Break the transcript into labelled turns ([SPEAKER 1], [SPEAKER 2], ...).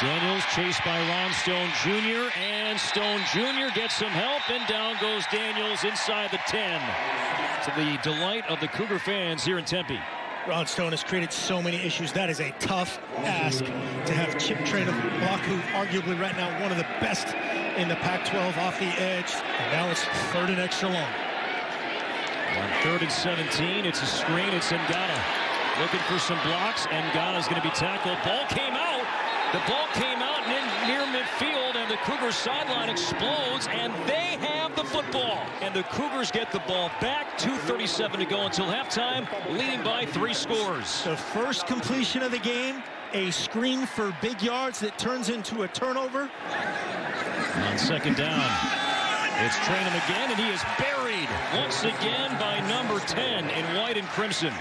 [SPEAKER 1] Daniels chased by Ron Stone Jr. and Stone Jr. gets some help and down goes Daniels inside the 10 to the delight of the Cougar fans here in Tempe.
[SPEAKER 2] Ron Stone has created so many issues. That is a tough ask to have Chip Trayanum block, who arguably right now one of the best in the Pac-12 off the edge. And now it's third and extra long.
[SPEAKER 1] On third and 17, it's a screen. It's Ngata looking for some blocks. Ngata's going to be tackled. Ball came out. The ball came out near midfield, and the Cougars sideline explodes, and they have the football. And the Cougars get the ball back. 2.37 to go until halftime, leading by three scores.
[SPEAKER 2] The first completion of the game, a screen for big yards that turns into a turnover.
[SPEAKER 1] On second down, it's Trayanum again, and he is buried once again by number 10 in white and crimson.